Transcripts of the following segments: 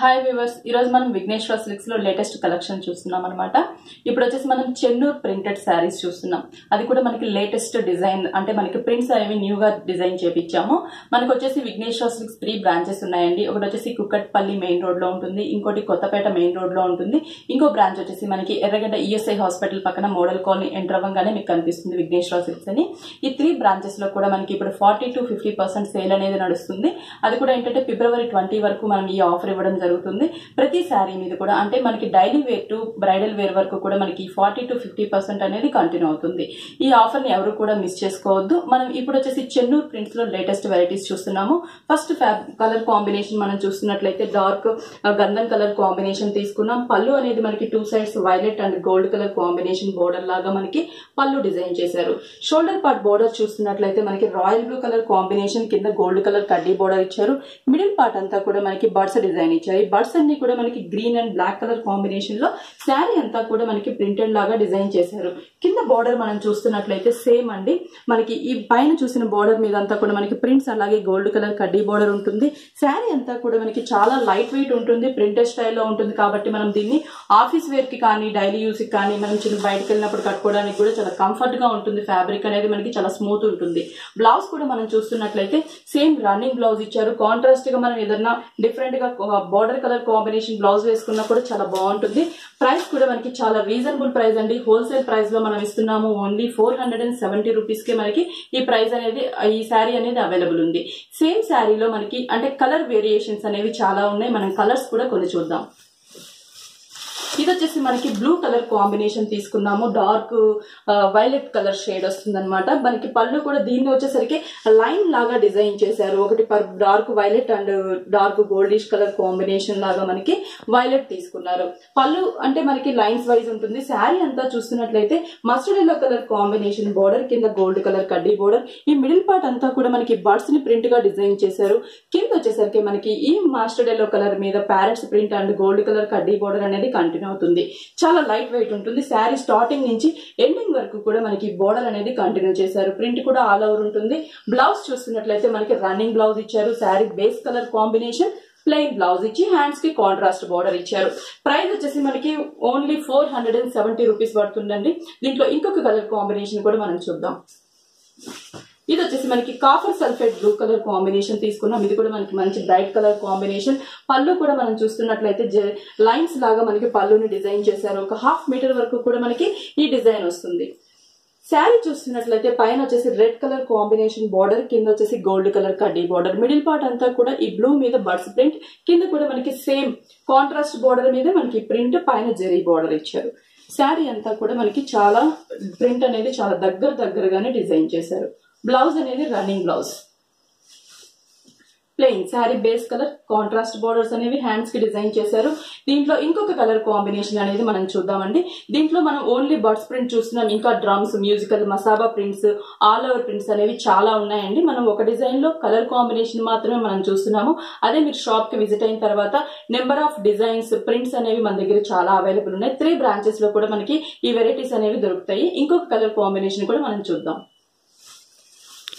Hi viewers ఈరోజు మనం Vighneshwara సిల్క్స్లో latest collection చూస్తున్నాం అనమాట ఇప్పుడు వచ్చేసి మనం చెన్నూరు ప్రింటెడ్ శారీస్ చూస్తున్నాం. అది కూడా మనకి లేటెస్ట్ డిజైన్ అంటే మనకి ప్రింట్స్ అనేవి న్యూగా డిజైన్ చేపించాము. మనకు వచ్చేసి విఘ్నేశ్వర సిల్క్స్ త్రీ బ్రాంచెస్ ఉన్నాయండి. ఒకటి వచ్చేసి కుక్కట్పల్లి మెయిన్ రోడ్లో ఉంటుంది. ఇంకోటి కొత్తపేట మెయిన్ రోడ్లో ఉంటుంది. ఇంకో బ్రాంచ్ వచ్చేసి మనకి ఎర్రగడ్డ ఈఎస్ఐ హాస్పిటల్ పక్కన మోడల్ కాలనీ ఎంటర్ అవ్వగానే మీకు కనిపిస్తుంది విఘ్నేశ్వర సిల్క్స్ అని. ఈ త్రీ బ్రాంచెస్లో కూడా మనకి ఇప్పుడు forty to fifty percent sale అనేది నడుస్తుంది. అది కూడా ఏంటంటే ఫిబ్రవరి ట్వంటీ వరకు మనం ఈ ఆఫర్ ఇవ్వడం జరుగుతుంది. ప్రతి శారీ మీద కూడా అంటే మనకి daily wear to bridal wear వరకు కూడా మనకి ఫార్టీ టు ఫిఫ్టీ పర్సెంట్ అనేది కంటిన్యూ అవుతుంది. ఈ ఆఫర్ని ఎవరు కూడా మిస్ చేసుకోవద్దు. మనం ఇప్పుడు వచ్చేసి చెన్నూరు ప్రింట్స్లో లేటెస్ట్ వెరైటీస్ చూస్తున్నాము. ఫస్ట్ కలర్ కాంబినేషన్ మనం చూస్తున్నట్లయితే డార్క్ uh, గంధం కలర్ కాంబినేషన్ తీసుకున్నాం. పళ్ళు అనేది మనకి two sides violet and gold colour combination border లాగా మనకి పళ్ళు డిజైన్ చేశారు. షోల్డర్ పార్ట్ బోర్డర్ చూస్తున్నట్లయితే మనకి రాయల్ బ్లూ కలర్ కాంబినేషన్ కింద గోల్డ్ కలర్ కడ్డీ బోర్డర్ ఇచ్చారు. మిడిల్ పార్ట్ అంతా కూడా మనకి బర్డ్స్ డిజైన్ ఇచ్చారు. ఈ బర్డ్స్ అన్ని కూడా మనకి గ్రీన్ అండ్ బ్లాక్ కలర్ కాంబినేషన్లో శారీ అంతా కూడా మనకి ప్రింటెడ్ లాగా డిజైన్ చేశారు. కింద బోర్డర్ మనం చూస్తున్నట్లయితే సేమ్ అండి. మనకి ఈ పైన చూసిన బోర్డర్ మీద అంతా కూడా మనకి ప్రింట్స్ అలాగే గోల్డ్ కలర్ కడ్డీ బోర్డర్ ఉంటుంది. శారీ అంతా కూడా మనకి చాలా లైట్ వెయిట్ ఉంటుంది. ప్రింటెడ్ స్టైల్లో ఉంటుంది కాబట్టి మనం దీన్ని ఆఫీస్ వేర్కి కానీ డైలీ యూస్కి కానీ మనం చిన్న బయటకు వెళ్ళినప్పుడు కట్టుకోవడానికి కూడా చాలా కంఫర్ట్గా ఉంటుంది. ఫ్యాబ్రిక్ అనేది మనకి చాలా స్మూత్ ఉంటుంది. బ్లౌజ్ కూడా మనం చూస్తున్నట్లయితే సేమ్ రన్నింగ్ బ్లౌజ్ ఇచ్చారు. కాంట్రాస్ట్గా మనం ఏదన్నా డిఫరెంట్గా బార్డర్ కలర్ కాంబినేషన్ బ్లౌజ్ వేసుకున్నా కూడా చాలా బాగుంటుంది. ప్రైస్ కూడా మనకి చాలా రీజనబుల్ ప్రైస్ అండి. హోల్సేల్ ప్రైస్లో మనం ఇస్తున్నాము only four hundred and seventy రూపీస్కి మనకి ఈ ప్రైస్ అనేది ఈ శారీ అనేది అవైలబుల్ ఉంది. సేమ్ శారీలో మనకి అంటే కలర్ వేరియేషన్స్ అనేవి చాలా ఉన్నాయి. మనం కలర్స్ కూడా కొన్ని చూద్దాం. ఇది వచ్చేసి మనకి బ్లూ కలర్ కాంబినేషన్ తీసుకున్నాము డార్క్ వైలెట్ కలర్ షేడ్ వస్తుంది అనమాట మనకి పళ్ళు కూడా దీన్ని వచ్చేసరికి లైన్ లాగా డిజైన్ చేశారు. ఒకటి per dark violet and dark goldish colour combination లాగా మనకి వైలెట్ తీసుకున్నారు. పళ్ళు అంటే మనకి లైన్స్ వైజ్ ఉంటుంది. శారీ అంతా చూస్తున్నట్లయితే mustard yellow colour combination border కింద గోల్డ్ కలర్ కడ్డీ బోర్డర్ ఈ మిడిల్ పార్ట్ అంతా కూడా మనకి బర్డ్స్ని ప్రింట్గా డిజైన్ చేశారు. కింద వచ్చేసరికి మనకి ఈ మాస్టర్డ్ ఎల్లో కలర్ మీద parrots print and gold colour కడ్డీ బోర్డర్ అనేది కంటిన్యూ అవుతుంది. చాలా లైట్ వెయిట్ ఉంటుంది. శారీ స్టార్టింగ్ నుంచి ఎండింగ్ వరకు కూడా మనకి బోర్డర్ అనేది కంటిన్యూ చేశారు. ప్రింట్ కూడా ఆల్ ఓవర్ ఉంటుంది. బ్లౌజ్ చూస్తున్నట్లయితే మనకి రన్నింగ్ బ్లౌజ్ ఇచ్చారు. Sari base colour combination plain blouse ఇచ్చి హ్యాండ్స్కి కాంట్రాస్ట్ బార్డర్ ఇచ్చారు. ప్రైస్ వచ్చేసి మనకి only four hundred and seventy rupees పడుతుందండి. దీంట్లో ఇంకొక కలర్ కాంబినేషన్ కూడా మనం చూద్దాం. ఇది వచ్చేసి మనకి copper sulphate blue colour combination తీసుకున్నాం. ఇది కూడా మనకి మంచి బ్రైట్ కలర్ కాంబినేషన్. పళ్ళు కూడా మనం చూస్తున్నట్లయితే లైన్స్ లాగా మనకి పళ్ళుని డిజైన్ చేశారు. ఒక హాఫ్ మీటర్ వరకు కూడా మనకి ఈ డిజైన్ వస్తుంది. శారీ చూస్తున్నట్లయితే పైన వచ్చేసి రెడ్ కలర్ కాంబినేషన్ బార్డర్ కింద వచ్చేసి గోల్డ్ కలర్ కడ్డీ బార్డర్. మిడిల్ పార్ట్ అంతా కూడా ఈ బ్లూ మీద బర్డ్స్ ప్రింట్. కింద కూడా మనకి సేమ్ కాంట్రాస్ట్ బార్డర్ మీద మనకి ప్రింట్ పైన జెరీ బార్డర్ ఇచ్చారు. శారీ అంతా కూడా మనకి చాలా ప్రింట్ అనేది చాలా దగ్గర దగ్గరగానే డిజైన్ చేశారు. బ్లౌజ్ అనేది running blouse plain sari base colour contrast borders అనేవి హ్యాండ్స్కి డిజైన్ చేశారు. దీంట్లో ఇంకొక కలర్ కాంబినేషన్ అనేది మనం చూద్దామండి. దీంట్లో మనం ఓన్లీ బర్డ్స్ ప్రింట్ చూస్తున్నాం. ఇంకా drums musical Masaba prints all over prints అనేవి చాలా ఉన్నాయండి. మనం ఒక డిజైన్లో కలర్ కాంబినేషన్ మాత్రమే మనం చూస్తున్నాము. అదే మీరు షాప్కి విజిట్ అయిన తర్వాత నెంబర్ ఆఫ్ డిజైన్స్ ప్రింట్స్ అనేవి మన దగ్గర చాలా అవైలబుల్ ఉన్నాయి. త్రీ బ్రాంచెస్లో కూడా మనకి ఈ వెరైటీస్ అనేవి దొరుకుతాయి. ఇంకొక కలర్ కాంబినేషన్ కూడా మనం చూద్దాం.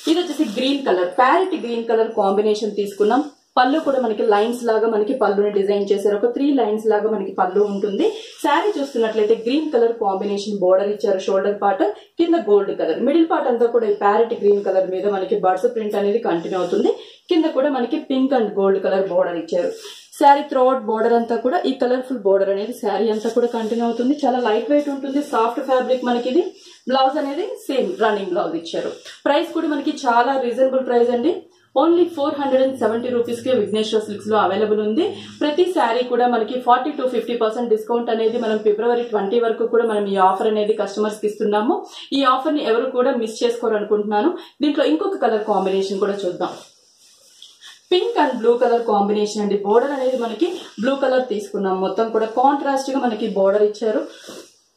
ఇది వచ్చేసి green colour parrot green colour combination తీసుకున్నాం. పళ్ళు కూడా మనకి లైన్స్ లాగా మనకి పళ్ళుని డిజైన్ చేశారు. ఒక త్రీ లైన్స్ లాగా మనకి పళ్ళు ఉంటుంది. శారీ చూస్తున్నట్లయితే గ్రీన్ కలర్ కాంబినేషన్ బోర్డర్ ఇచ్చారు. షోల్డర్ పార్ట్ కింద గోల్డ్ కలర్ మిడిల్ పార్ట్ అంతా కూడా ఈ ప్యారెట్ గ్రీన్ కలర్ మీద మనకి బర్డ్స్ ప్రింట్ అనేది కంటిన్యూ అవుతుంది. కింద కూడా మనకి pink and gold colour border ఇచ్చారు. శారీ త్రోఅవుట్ బోర్డర్ అంతా కూడా ఈ కలర్ఫుల్ బోర్డర్ అనేది శారీ అంతా కూడా కంటిన్యూ అవుతుంది. చాలా లైట్ వెయిట్ ఉంటుంది. సాఫ్ట్ ఫ్యాబ్రిక్ మనకి ఇది బ్లౌజ్ అనేది సేమ్ రన్నింగ్ బ్లౌజ్ ఇచ్చారు. ప్రైస్ కూడా మనకి చాలా రీజనబుల్ ప్రైస్ అండి. Only four hundred and seventy రూపీస్కే విఘ్నేశ్వర సిల్క్స్లో అవైలబుల్ ఉంది. ప్రతి శారీ కూడా మనకి forty to fifty percent discount అనేది మనం ఫిబ్రవరి ట్వంటీ వరకు కూడా మనం ఈ ఆఫర్ అనేది కస్టమర్స్కి ఇస్తున్నాము. ఈ ఆఫర్ని ఎవరు కూడా మిస్ చేసుకోవాలనుకుంటున్నాను దీంట్లో ఇంకొక కలర్ కాంబినేషన్ కూడా చూద్దాం. Pink and blue colour combination అండి. బోర్డర్ అనేది మనకి బ్లూ కలర్ తీసుకున్నాం. మొత్తం కూడా కాంట్రాస్ట్గా మనకి బోర్డర్ ఇచ్చారు.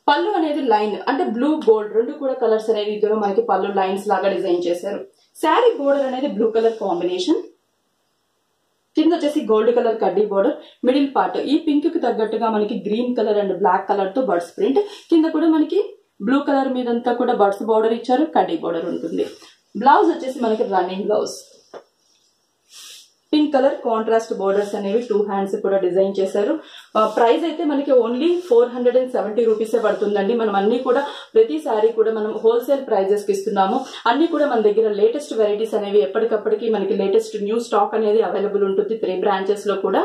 పళ్ళు అనేది లైన్ అంటే బ్లూ గోల్డ్ రెండు కూడా కలర్స్ అనే రీతిలో మనకి పళ్ళు లైన్స్ లాగా డిజైన్ చేశారు. శారీ బోర్డర్ అనేది బ్లూ కలర్ కాంబినేషన్. కింద వచ్చేసి గోల్డ్ కలర్ కడ్డీ బోర్డర్. మిడిల్ పార్ట్ ఈ పింక్కి తగ్గట్టుగా మనకి గ్రీన్ కలర్ అండ్ బ్లాక్ కలర్తో బర్డ్స్ ప్రింట్. కింద కూడా మనకి బ్లూ కలర్ మీదంతా కూడా బర్డ్స్ బోర్డర్ ఇచ్చారు కడ్డీ బోర్డర్ ఉంటుంది. బ్లౌజ్ వచ్చేసి మనకి running blouse. Pink colour contrast borders అనేవి టూ హ్యాండ్స్ కూడా డిజైన్ చేశారు. ప్రైస్ అయితే మనకి only four hundred and seventy రూపీసే పడుతుందండి. మనం అన్ని కూడా ప్రతి సారీ కూడా మనం హోల్సేల్ ప్రైజెస్కి ఇస్తున్నాము. అన్ని కూడా మన దగ్గర లేటెస్ట్ వెరైటీస్ అనేవి ఎప్పటికప్పటికి మనకి లేటెస్ట్ న్యూ స్టాక్ అనేది అవైలబుల్ ఉంటుంది. త్రీ బ్రాంచెస్లో కూడా.